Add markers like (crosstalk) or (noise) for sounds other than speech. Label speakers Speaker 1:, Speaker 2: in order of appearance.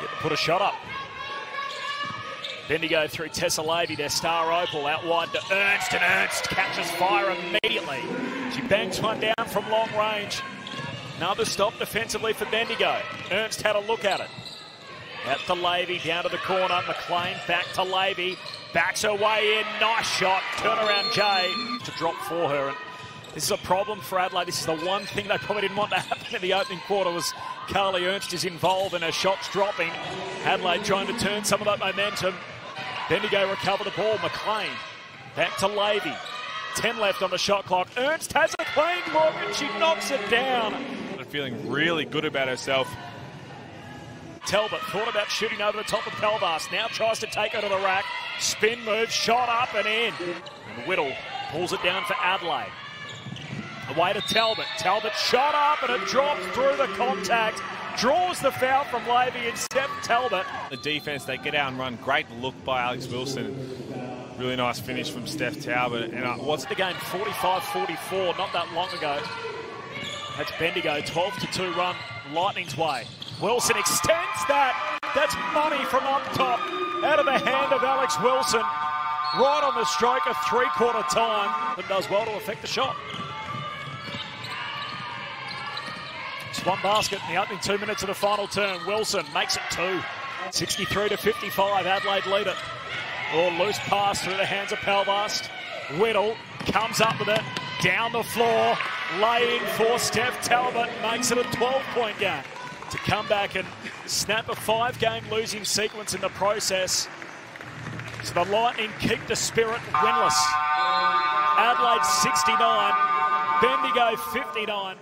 Speaker 1: To put a shot up. Bendigo through Tessa Lavey, their star opal, out wide to Ernst, and Ernst catches fire immediately. She bangs one down from long range. Another stop defensively for Bendigo. Ernst had a look at it. At the Lavey, down to the corner. McLean back to Lavey. Backs her way in. Nice shot. Turnaround Jay to drop for her. And this is a problem for Adelaide. This is the one thing they probably didn't want to (laughs) happen in the opening quarter was Carley Ernst is involved and her shots dropping. Adelaide trying to turn some of that momentum. Bendigo recover the ball. McLean back to Lavey. 10 left on the shot clock. Ernst has a clean look and she knocks it down.
Speaker 2: Feeling really good about herself.
Speaker 1: Talbot thought about shooting over the top of Pelvas. Now tries to take her to the rack. Spin move, shot up and in. And Whittle pulls it down for Adelaide. Away to Talbot. Talbot shot up and it drops through the contact. Draws the foul from Lavey and Steph Talbot.
Speaker 2: The defense, they get out and run. Great look by Alex Wilson. Really nice finish from Steph Talbot. And uh,
Speaker 1: what's the game? 45-44, not that long ago. That's Bendigo, 12 to 2 run Lightning's way. Wilson extends that. That's money from up top, out of the hand of Alex Wilson. Right on the stroke of three-quarter time, but does well to affect the shot. One basket in the opening two minutes of the final turn. Wilson makes it two. 63 to 55, Adelaide lead it. Or oh, loose pass through the hands of Pelvast. Whittle comes up with it, down the floor, laying for Steph Talbot, makes it a 12-point game. To come back and snap a five-game losing sequence in the process. So the Lightning keep the spirit winless. Adelaide 69, Bendigo 59.